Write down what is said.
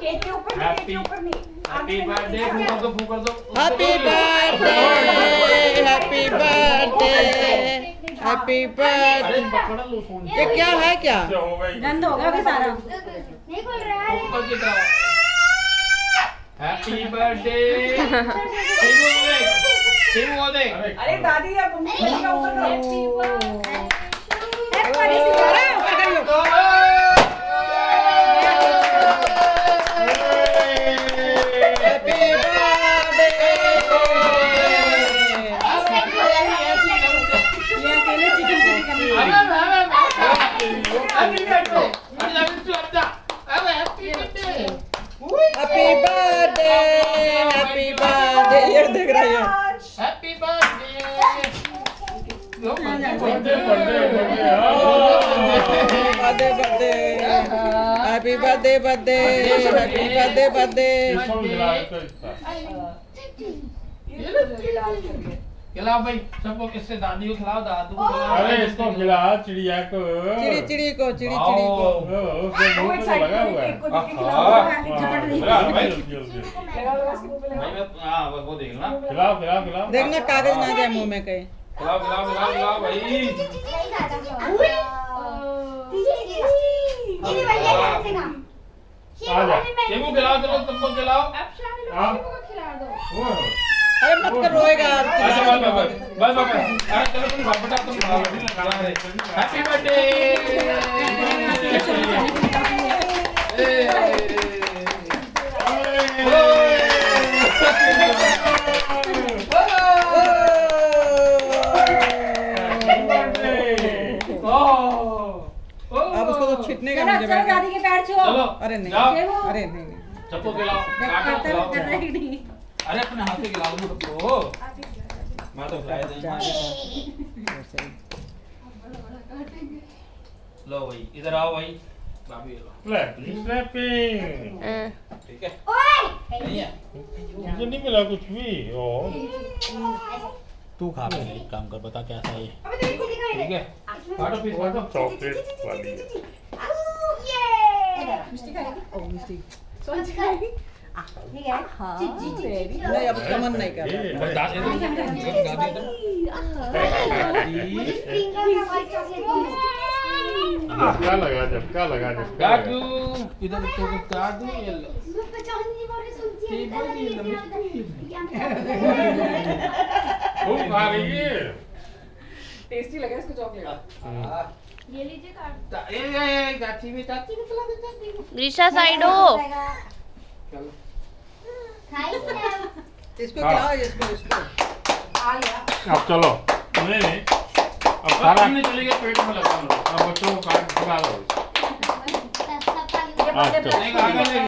Cake के ऊपर नहीं केक के ऊपर नहीं हैप्पी बर्थडे दो दो happy birthday happy birthday happy birthday पकड़ लो फ़ोन ये क्या है क्या हो गंद हो गया सारा नहीं खोल रहा है ऊपर की तरफ़ हैप्पी बर्थडे अरे अरे दादी अब मम्मी का ऊपर करो हैप्पी ये अकेले चिकन चिली करनी अरे है अरे अरे बैठो अरे अभी अब जा अरे happy birthday happy birthday happy birthday ये देख रहा है happy birthday birthday birthday birthday birthday birthday happy birthday birthday happy birthday birthday इसको भी खिला इसको इसका खिलाओ भाई सबको किससे दादी को खिलाओ दादू को खिलाओ अरे इसको खिला चिड़िया को चिड़ी चिड़ी को चिड़ी चिड़ी को मुँह पे तो लगा हुआ है हाँ। खिला हाँ वो देख ना खिलाओ खिलाओ खिलाओ देखना कागज़ ना जाए मुँह में कहीं खिलाओ खिलाओ खिलाओ खिलाओ भाई आ जा। खिलाओ चलो सबको खिलाओ हाँ वो अरे मत कर रोएगा। अच्छा बस बस बस बस बस अरे चलो तुम घर बता तुम हैप्पी बर्थडे अब उसको तो छिटने का चलो मुझे बैठ दादी के पैर छुओ। अरे नहीं अरे नहीं। सबको खिलाओ काटो कर खिलाओ। रही नहीं। अरे अपने हाथ से खिलाओ ना सबको। मैं तो खिला दूँगा ही। लो भाई इधर आओ भाई भाभी लो। स्लैपिंग स्लैपिंग ठीक है। ओए! नहीं है। मुझे नहीं मिला कुछ भी ओ तू खा पहले एक काम कर बता कैसा है ठीक है। काटो पीस काटो। चॉकलेट वाली है। ये! मिस्टी खाएगी? ओ मिस्टी ठीक है हाँ नहीं अब उसका मन नहीं कर रहा ये बस दादी इधर दादी इधर पिंक और व्हाइट चॉकलेट झटका लगा झटका लगा झटका इधर तो दादू ये लो मैं पहचान नहीं पा रही सुनती ठीक है, ये लो, खूब खा रही है टेस्टी लगा इसको चॉकलेट ये लीजिए कार्ड दा- ये ये ये में चाची को खिला दे को ग्रीशा साइड हो इसको खिलाओ इसको इसको। आ गया। अब चलो। नहीं नहीं। अब खाना में हमने चले गए पेट में लगा लो अब बच्चों को काट खिला दो।